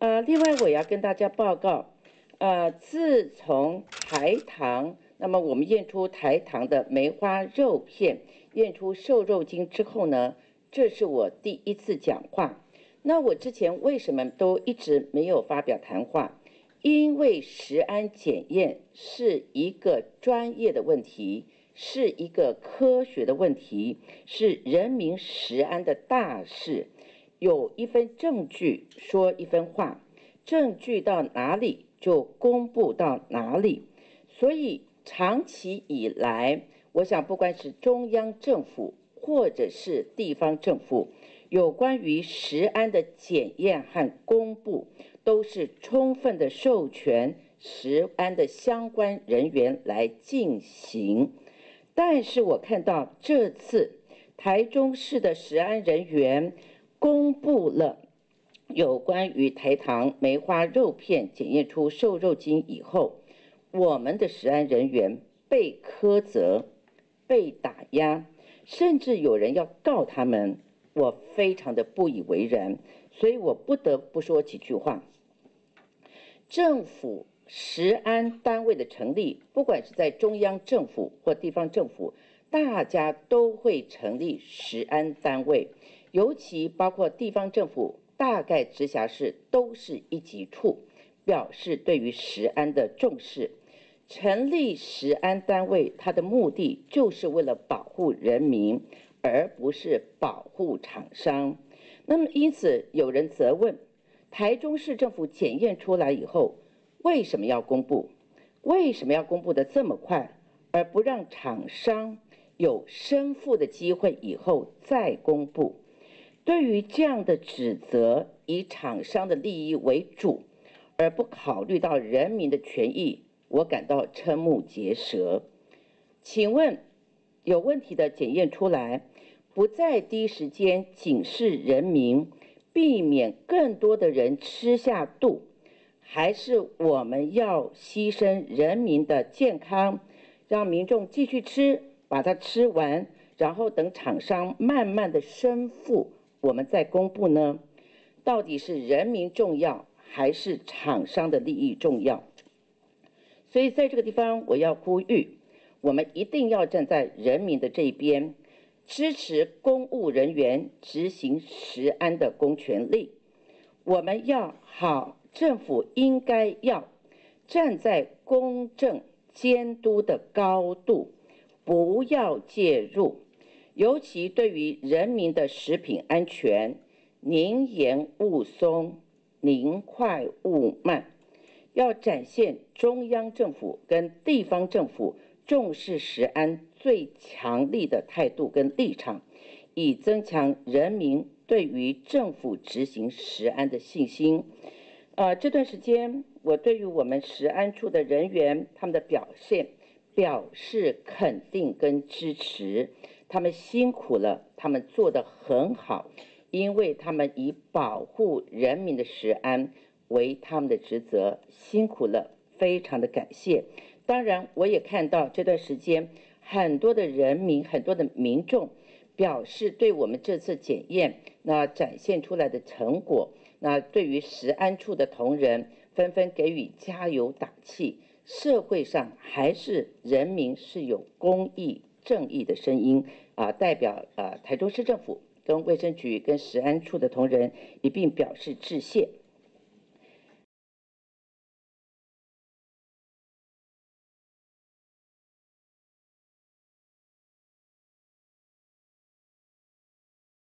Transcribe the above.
呃，另外我要跟大家报告，呃，自从台糖，那么我们验出台糖的梅花肉片，验出瘦肉精之后呢，这是我第一次讲话。那我之前为什么都一直没有发表谈话？因为食安检验是一个专业的问题，是一个科学的问题，是人民食安的大事。有一份证据说一分话，证据到哪里就公布到哪里。所以长期以来，我想不管是中央政府或者是地方政府，有关于食安的检验和公布。都是充分的授权食安的相关人员来进行，但是我看到这次台中市的食安人员公布了有关于台糖梅花肉片检验出瘦肉精以后，我们的食安人员被苛责、被打压，甚至有人要告他们，我非常的不以为然，所以我不得不说几句话。政府食安单位的成立，不管是在中央政府或地方政府，大家都会成立食安单位，尤其包括地方政府，大概直辖市都是一级处，表示对于食安的重视。成立食安单位，它的目的就是为了保护人民，而不是保护厂商。那么，因此有人责问。台中市政府检验出来以后，为什么要公布？为什么要公布的这么快，而不让厂商有申复的机会以后再公布？对于这样的指责，以厂商的利益为主，而不考虑到人民的权益，我感到瞠目结舌。请问，有问题的检验出来，不在第一时间警示人民？避免更多的人吃下肚，还是我们要牺牲人民的健康，让民众继续吃，把它吃完，然后等厂商慢慢的申复，我们再公布呢？到底是人民重要，还是厂商的利益重要？所以在这个地方，我要呼吁，我们一定要站在人民的这一边。支持公务人员执行食安的公权力，我们要好，政府应该要站在公正监督的高度，不要介入，尤其对于人民的食品安全，宁严勿松，宁快勿慢，要展现中央政府跟地方政府。重视食安最强力的态度跟立场，以增强人民对于政府执行食安的信心。呃，这段时间我对于我们食安处的人员他们的表现表示肯定跟支持，他们辛苦了，他们做得很好，因为他们以保护人民的食安为他们的职责，辛苦了，非常的感谢。当然，我也看到这段时间很多的人民、很多的民众表示对我们这次检验那展现出来的成果，那对于食安处的同仁纷纷给予加油打气。社会上还是人民是有公义、正义的声音啊，代表呃台中市政府跟卫生局跟食安处的同仁一并表示致谢。